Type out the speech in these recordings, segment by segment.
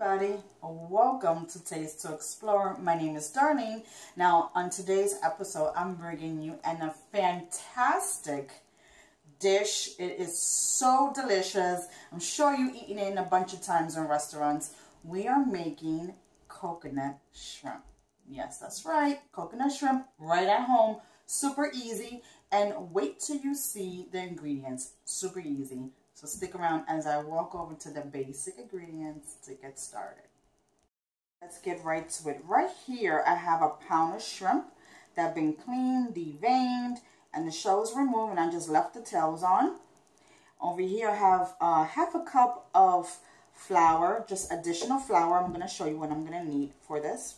everybody welcome to taste to explore. My name is darlene. Now on today's episode i'm bringing you an, a fantastic dish. It is so delicious. I'm sure you've eaten it in a bunch of times in restaurants. We are making coconut shrimp. Yes that's right coconut shrimp right at home. Super easy. And wait till you see the ingredients. Super easy so stick around as I walk over to the basic ingredients to get started. Let's get right to it. Right here, I have a pound of shrimp that have been cleaned, deveined, and the shells removed, and I just left the tails on. Over here, I have uh, half a cup of flour, just additional flour. I'm going to show you what I'm going to need for this.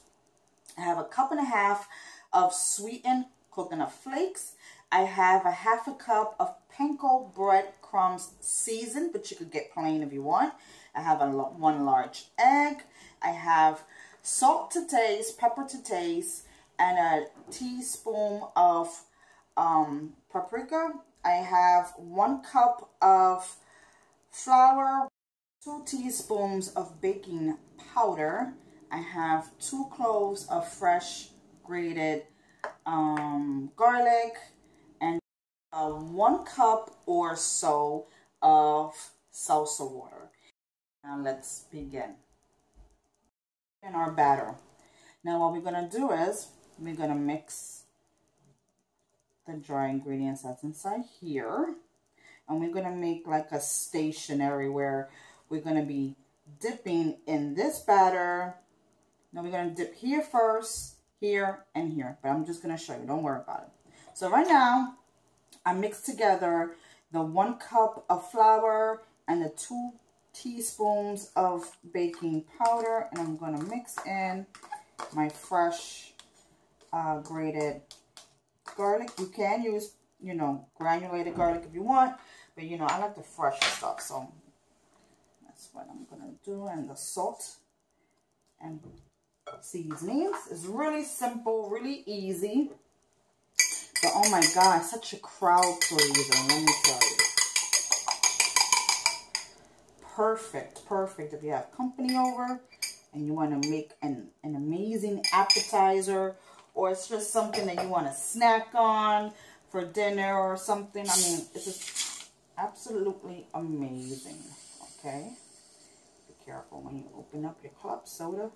I have a cup and a half of sweetened coconut flakes. I have a half a cup of panko bread crumbs seasoned, but you could get plain if you want. I have a one large egg. I have salt to taste, pepper to taste, and a teaspoon of um, paprika. I have one cup of flour, two teaspoons of baking powder. I have two cloves of fresh grated um, garlic, uh, one cup or so of seltzer water. Now let's begin. In our batter. Now what we're going to do is we're going to mix the dry ingredients that's inside here. And we're going to make like a stationary where we're going to be dipping in this batter. Now we're going to dip here first, here, and here. But I'm just going to show you. Don't worry about it. So right now, I mixed together the one cup of flour and the two teaspoons of baking powder. And I'm going to mix in my fresh uh, grated garlic. You can use, you know, granulated garlic if you want. But, you know, I like the fresh stuff. So that's what I'm going to do. And the salt and seasonings is really simple, really easy. But oh my God, such a crowd pleaser, let me tell you. Perfect, perfect. If you have company over and you want to make an, an amazing appetizer or it's just something that you want to snack on for dinner or something. I mean, it's just absolutely amazing, okay? Be careful when you open up your club soda.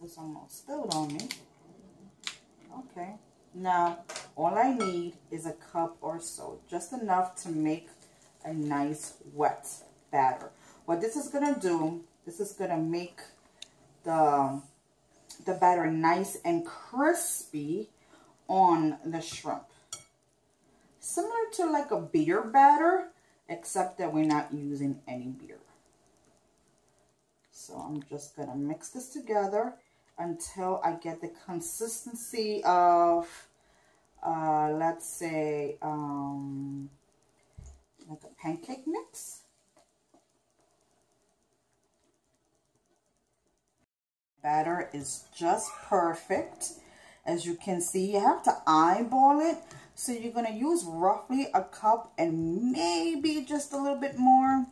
This almost spilled on me. Okay. Now, all I need is a cup or so. Just enough to make a nice wet batter. What this is going to do, this is going to make the, the batter nice and crispy on the shrimp. Similar to like a beer batter, except that we're not using any beer. So I'm just going to mix this together until I get the consistency of, uh, let's say, um, like a pancake mix. Batter is just perfect. As you can see, you have to eyeball it. So you're going to use roughly a cup and maybe just a little bit more.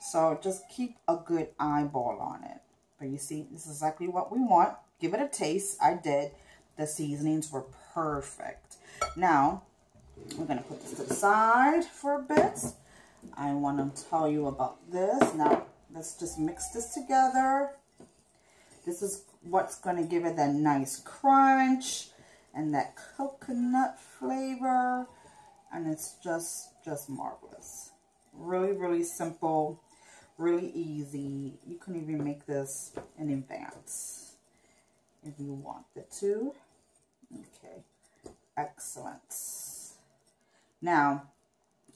So just keep a good eyeball on it. But you see, this is exactly what we want. Give it a taste. I did. The seasonings were perfect. Now, we're going to put this to the side for a bit. I want to tell you about this. Now, let's just mix this together. This is what's going to give it that nice crunch and that coconut flavor. And it's just, just marvelous. Really, really simple really easy. You can even make this in advance if you wanted to. Okay, excellent. Now,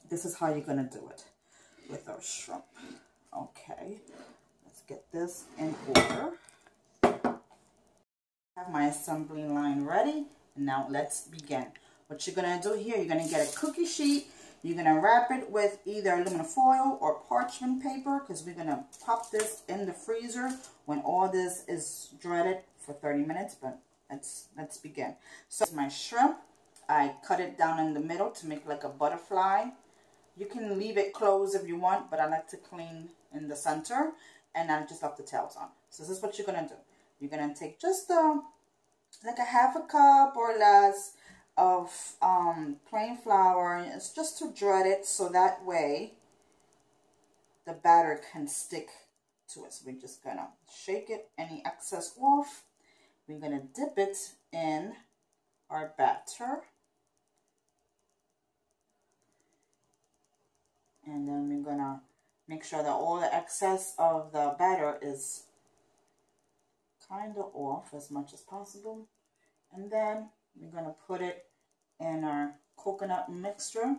this is how you're going to do it with our shrimp. Okay, let's get this in order. have my assembly line ready. And now let's begin. What you're going to do here, you're going to get a cookie sheet you're going to wrap it with either aluminum foil or parchment paper because we're going to pop this in the freezer when all this is dreaded for 30 minutes. But let's, let's begin. So my shrimp, I cut it down in the middle to make like a butterfly You can leave it closed if you want, but I like to clean in the center and I just left the tails on. So this is what you're going to do. You're going to take just a, like a half a cup or less of um, plain flour. It's just to dread it so that way the batter can stick to it. So we're just going to shake it, any excess off. We're going to dip it in our batter. And then we're going to make sure that all the excess of the batter is kind of off as much as possible. And then we're going to put it in our coconut mixture.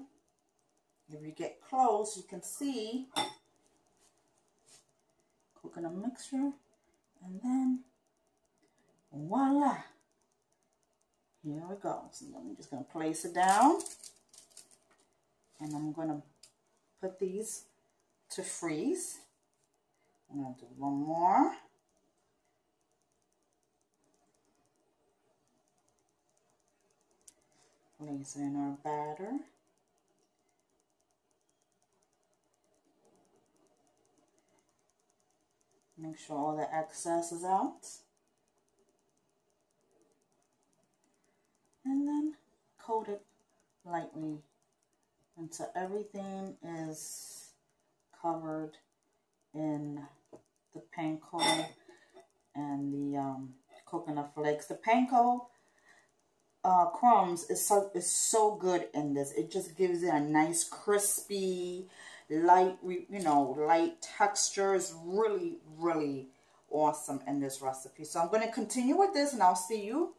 If you get close, you can see coconut mixture. And then, voila. Here we go. So I'm just going to place it down. And I'm going to put these to freeze. I'm going to do one more. Place in our batter. Make sure all the excess is out. And then coat it lightly until everything is covered in the panko and the um, coconut flakes. The panko uh, crumbs is so, is so good in this. It just gives it a nice crispy, light, you know, light texture. It's really, really awesome in this recipe. So I'm going to continue with this and I'll see you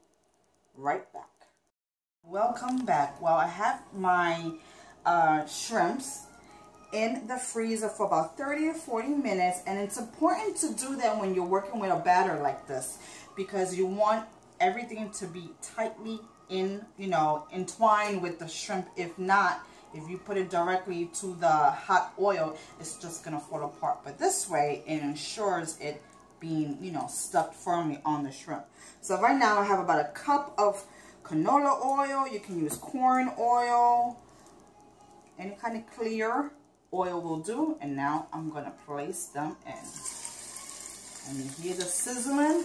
right back. Welcome back. Well, I have my uh, shrimps in the freezer for about 30 or 40 minutes and it's important to do that when you're working with a batter like this because you want everything to be tightly in you know entwined with the shrimp if not if you put it directly to the hot oil it's just gonna fall apart but this way it ensures it being you know stuck firmly on the shrimp so right now I have about a cup of canola oil you can use corn oil any kind of clear oil will do. And now I'm going to place them in. And you hear the sizzling?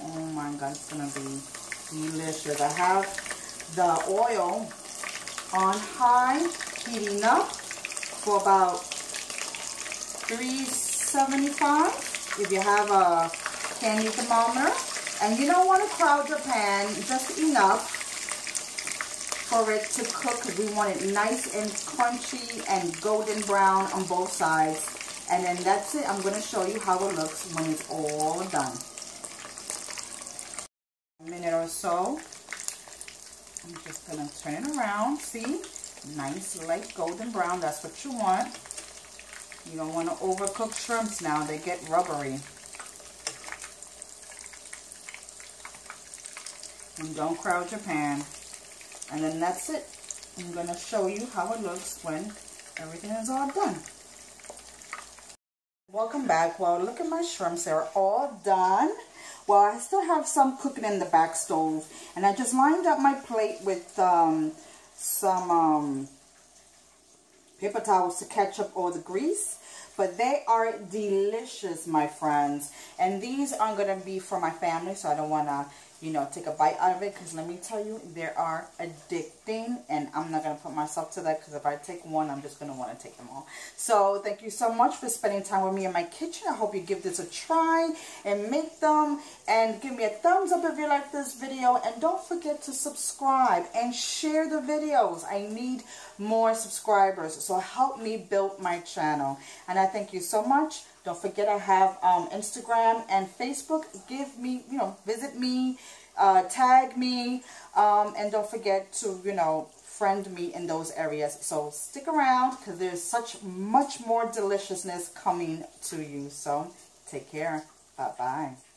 Oh my God, it's going to be delicious. I have the oil on high, heating up for about 375 if you have a candy thermometer. And you don't want to crowd your pan, just enough for it to cook we want it nice and crunchy and golden brown on both sides. And then that's it. I'm going to show you how it looks when it's all done. So. I'm just going to turn it around. See? Nice light golden brown. That's what you want. You don't want to overcook shrimps now. They get rubbery. And don't crowd your pan. And then that's it. I'm going to show you how it looks when everything is all done. Welcome back. Well, look at my shrimps. They're all done. Well, I still have some cooking in the back stove. And I just lined up my plate with um, some um, paper towels to catch up all the grease. But they are delicious, my friends. And these are going to be for my family, so I don't want to you know, take a bite out of it because let me tell you, they are addicting and I'm not going to put myself to that because if I take one, I'm just going to want to take them all. So thank you so much for spending time with me in my kitchen. I hope you give this a try and make them and give me a thumbs up if you like this video and don't forget to subscribe and share the videos. I need more subscribers so help me build my channel and I thank you so much. Don't forget I have um, Instagram and Facebook. Give me, you know, visit me, uh, tag me, um, and don't forget to, you know, friend me in those areas. So stick around because there's such much more deliciousness coming to you. So take care. Bye-bye.